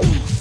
Ow.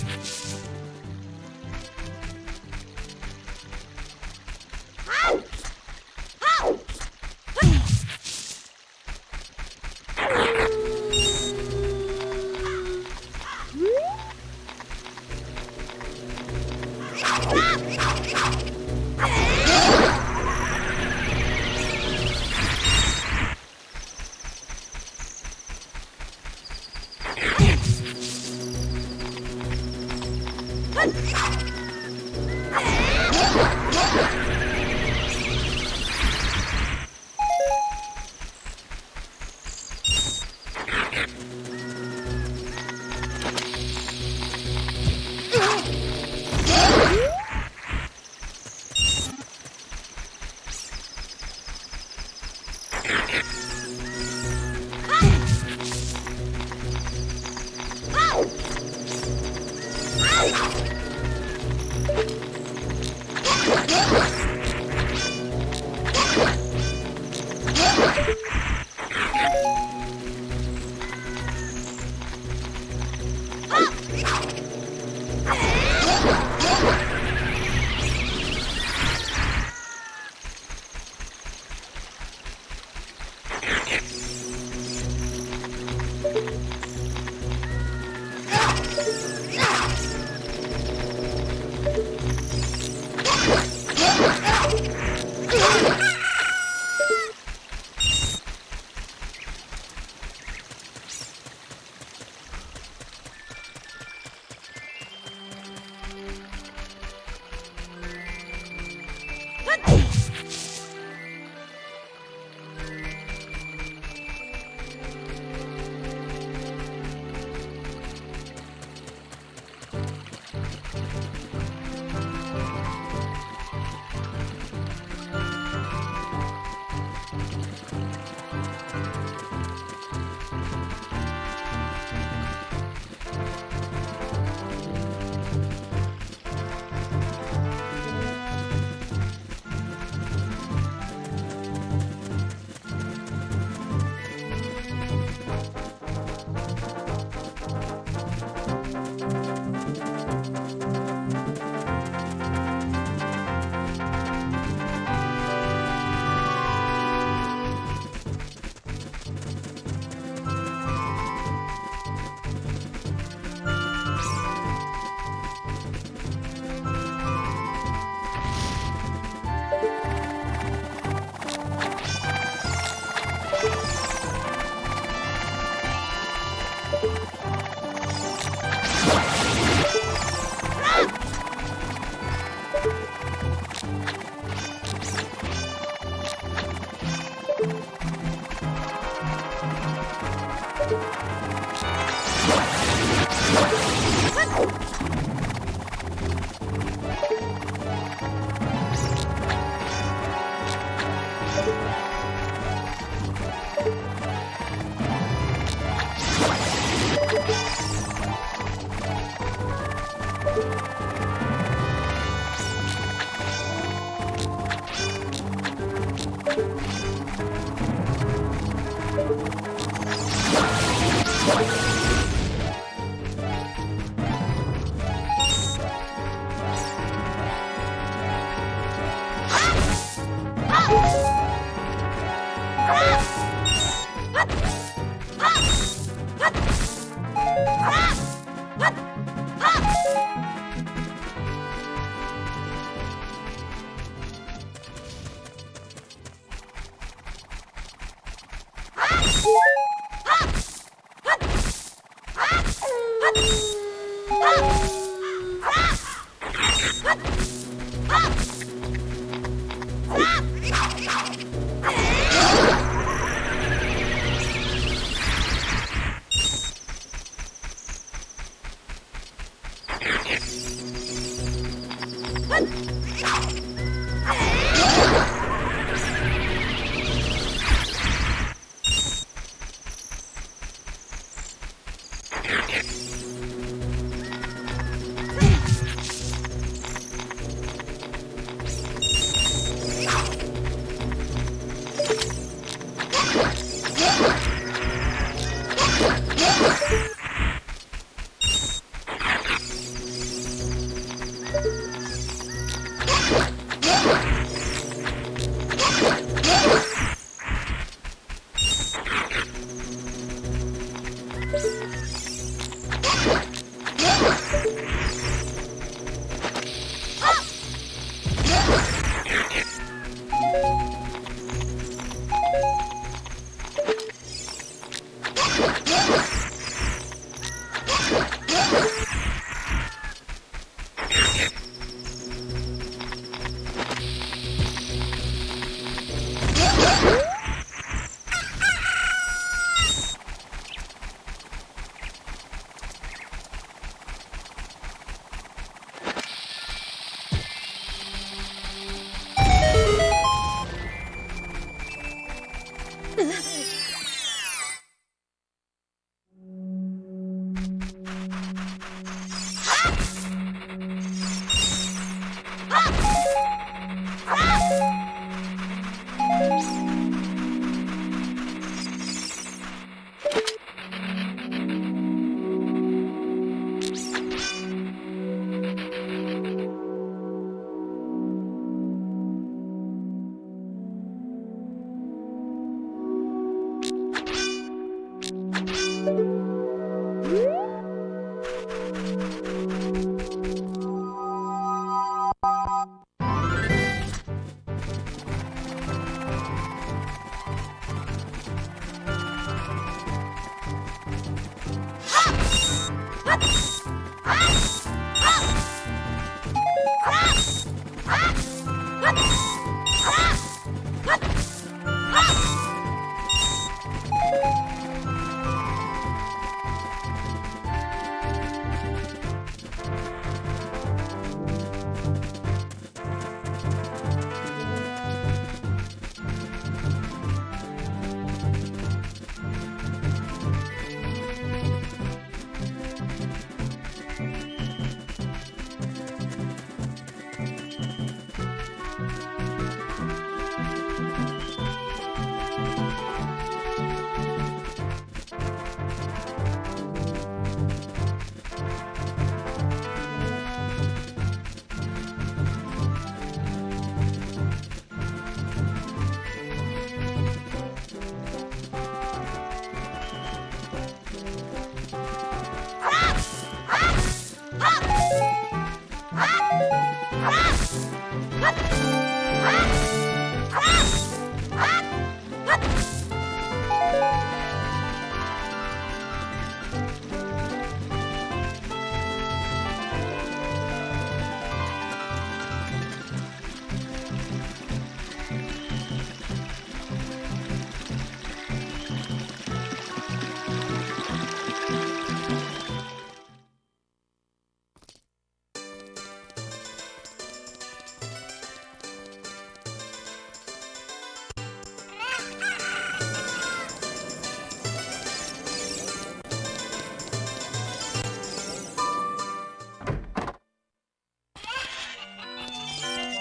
What? 嗯。Ah!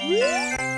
Música